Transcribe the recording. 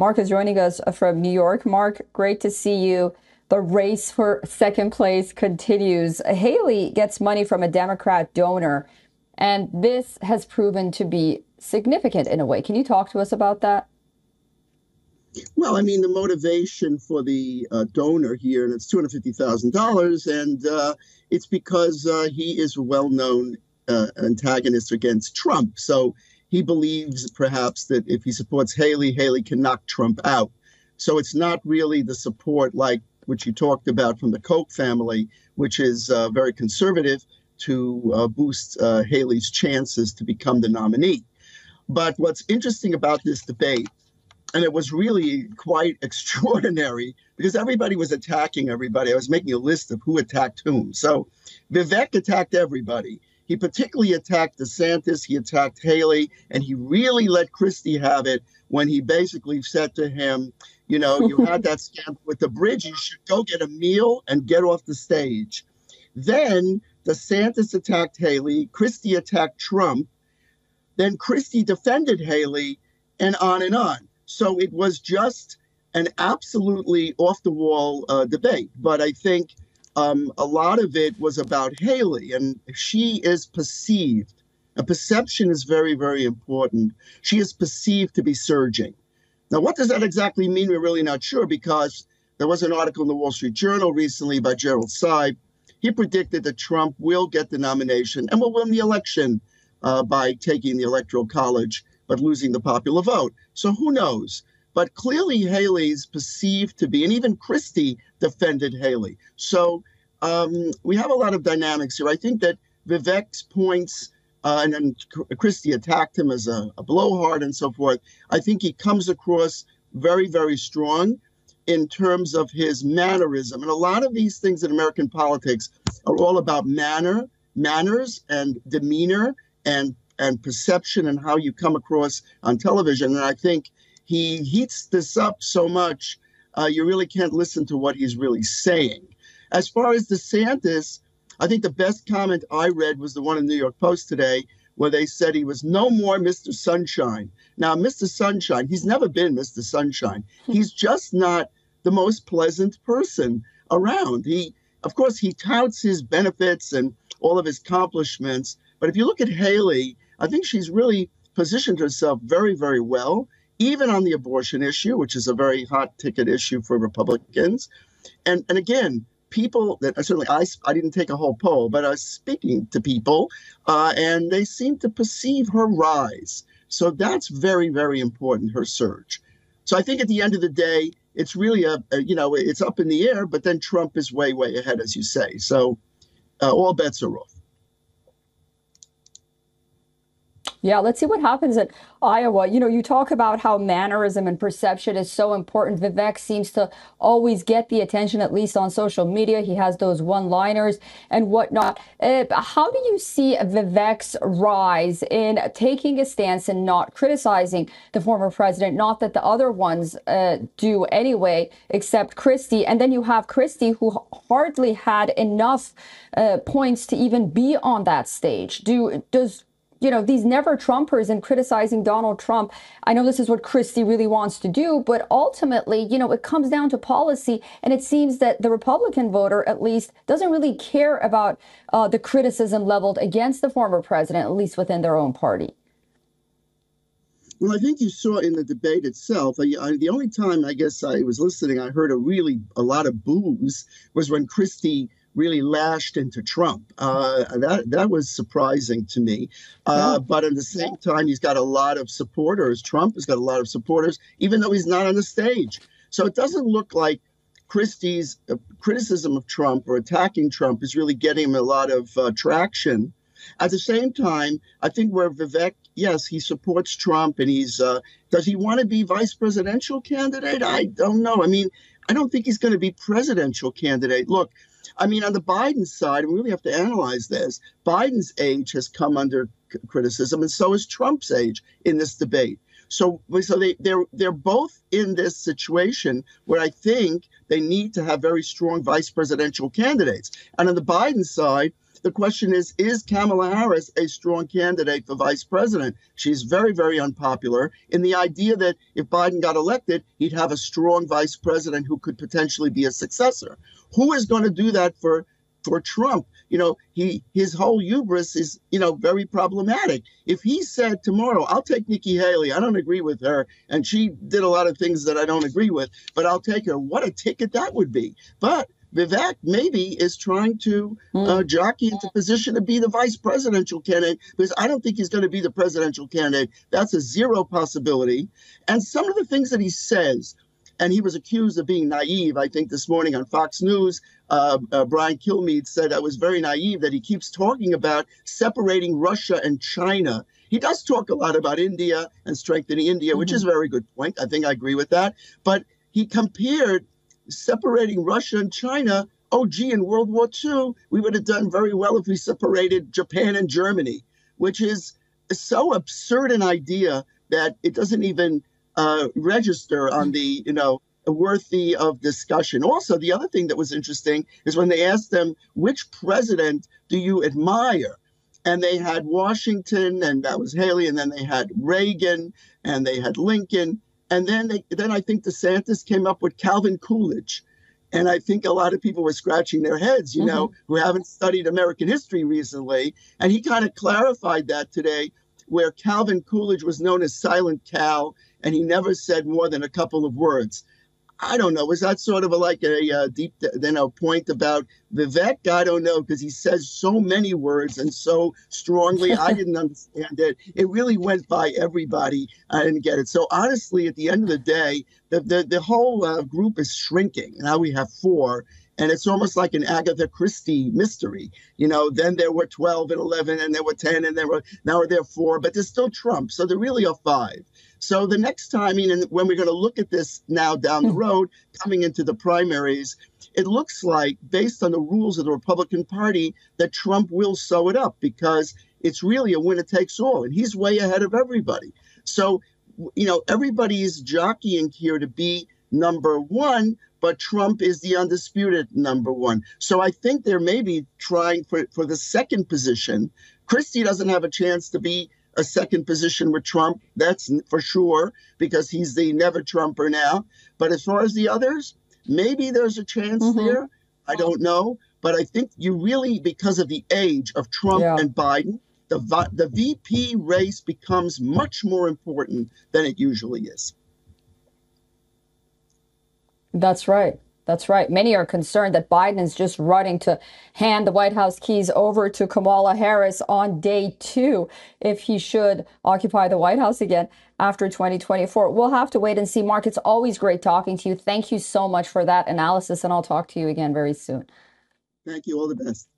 Mark is joining us from New York. Mark, great to see you. The race for second place continues. Haley gets money from a Democrat donor, and this has proven to be significant in a way. Can you talk to us about that? Well, I mean, the motivation for the uh, donor here, and it's two hundred fifty thousand dollars, and uh, it's because uh, he is a well-known uh, antagonist against Trump. So he believes perhaps that if he supports Haley, Haley can knock Trump out. So it's not really the support like which you talked about from the Koch family, which is uh, very conservative to uh, boost Haley's chances to become the nominee. But what's interesting about this debate and it was really quite extraordinary because everybody was attacking everybody. I was making a list of who attacked whom. So Vivek attacked everybody. He particularly attacked DeSantis, he attacked Haley, and he really let Christie have it when he basically said to him, You know, you had that scandal with the bridge, you should go get a meal and get off the stage. Then DeSantis attacked Haley, Christie attacked Trump, then Christie defended Haley, and on and on. So it was just an absolutely off the wall uh, debate. But I think um, a lot of it was about Haley, and she is perceived. A perception is very, very important. She is perceived to be surging. Now, what does that exactly mean? We're really not sure because there was an article in the Wall Street Journal recently by Gerald Seib. He predicted that Trump will get the nomination and will win the election uh, by taking the Electoral College but losing the popular vote. So who knows? But clearly, Haley's perceived to be, and even Christie defended Haley. So um, we have a lot of dynamics here. I think that Vivek's points, uh, and then Christie attacked him as a, a blowhard and so forth. I think he comes across very, very strong in terms of his mannerism. And a lot of these things in American politics are all about manner, manners, and demeanor and and perception and how you come across on television. And I think he heats this up so much, uh, you really can't listen to what he's really saying. As far as DeSantis, I think the best comment I read was the one in the New York Post today, where they said he was no more Mr. Sunshine. Now, Mr. Sunshine, he's never been Mr. Sunshine. Hmm. He's just not the most pleasant person around. He, of course, he touts his benefits and all of his accomplishments. But if you look at Haley, I think she's really positioned herself very, very well, even on the abortion issue, which is a very hot ticket issue for Republicans. And and again, people that certainly I, I didn't take a whole poll, but I was speaking to people, uh, and they seem to perceive her rise. So that's very, very important, her surge. So I think at the end of the day, it's really a, a you know, it's up in the air, but then Trump is way, way ahead, as you say. So uh, all bets are off. Yeah, let's see what happens in Iowa. You know, you talk about how mannerism and perception is so important. Vivek seems to always get the attention, at least on social media. He has those one liners and whatnot. Uh, how do you see Vivek's rise in taking a stance and not criticizing the former president? Not that the other ones uh, do anyway, except Christie. And then you have Christie, who hardly had enough uh, points to even be on that stage. Do does you know, these never Trumpers and criticizing Donald Trump. I know this is what Christie really wants to do, but ultimately, you know, it comes down to policy. And it seems that the Republican voter, at least, doesn't really care about uh, the criticism leveled against the former president, at least within their own party. Well, I think you saw in the debate itself. I, I, the only time I guess I was listening, I heard a really a lot of boos was when Christie really lashed into Trump. Uh, that that was surprising to me. Uh. But at the same time, he's got a lot of supporters. Trump has got a lot of supporters, even though he's not on the stage. So it doesn't look like Christie's uh, criticism of Trump or attacking Trump is really getting him a lot of uh, traction. At the same time, I think where Vivek, yes, he supports Trump, and he's uh, does he want to be vice presidential candidate? I don't know. I mean, I don't think he's going to be presidential candidate. Look, I mean, on the Biden side, we really have to analyze this. Biden's age has come under c- criticism, and so is Trump's age in this debate. So, so they they're they're both in this situation where I think they need to have very strong vice presidential candidates. And on the Biden side, the question is Is Kamala Harris a strong candidate for vice president? She's very, very unpopular in the idea that if Biden got elected, he'd have a strong vice president who could potentially be a successor. Who is going to do that for for Trump. You know, he his whole hubris is, you know, very problematic. If he said tomorrow, I'll take Nikki Haley, I don't agree with her, and she did a lot of things that I don't agree with, but I'll take her. What a ticket that would be. But Vivek maybe is trying to uh, hmm. jockey into position to be the vice presidential candidate because I don't think he's going to be the presidential candidate. That's a zero possibility. And some of the things that he says, and he was accused of being naive. I think this morning on Fox News, uh, uh, Brian Kilmeade said I was very naive that he keeps talking about separating Russia and China. He does talk a lot about India and strengthening India, which mm-hmm. is a very good point. I think I agree with that. But he compared separating Russia and China. Oh, gee, in World War II, we would have done very well if we separated Japan and Germany, which is so absurd an idea that it doesn't even uh, register on the, you know, worthy of discussion. Also, the other thing that was interesting is when they asked them, which president do you admire? And they had Washington, and that was Haley, and then they had Reagan, and they had Lincoln. And then they, then I think DeSantis came up with Calvin Coolidge. And I think a lot of people were scratching their heads, you mm-hmm. know, who haven't studied American history recently. And he kind of clarified that today, where Calvin Coolidge was known as Silent Cal, and he never said more than a couple of words. I don't know. Was that sort of a, like a, uh, deep, you know, point about Vivek? I don't know because he says so many words and so strongly. I didn't understand it. It really went by everybody. I didn't get it. So honestly, at the end of the day, the the, the whole uh, group is shrinking. Now we have four, and it's almost like an Agatha Christie mystery. You know, then there were 12 and 11, and there were 10, and there were now there are four, but there's still Trump. So there really are five. So the next time, I mean, when we're going to look at this now down the hmm. road, coming into the primaries, it looks like, based on the rules of the Republican Party, that Trump will sew it up because it's really a winner takes all, and he's way ahead of everybody. So, you know, everybody is jockeying here to be number one, but Trump is the undisputed number one. So I think they're maybe trying for, for the second position. Christie doesn't have a chance to be a second position with Trump. That's for sure because he's the never Trumper now. But as far as the others, maybe there's a chance mm-hmm. there. I don't know. But I think you really, because of the age of Trump yeah. and Biden, the, the VP race becomes much more important than it usually is. That's right. That's right. Many are concerned that Biden is just running to hand the White House keys over to Kamala Harris on day two if he should occupy the White House again after 2024. We'll have to wait and see. Mark, it's always great talking to you. Thank you so much for that analysis, and I'll talk to you again very soon. Thank you. All the best.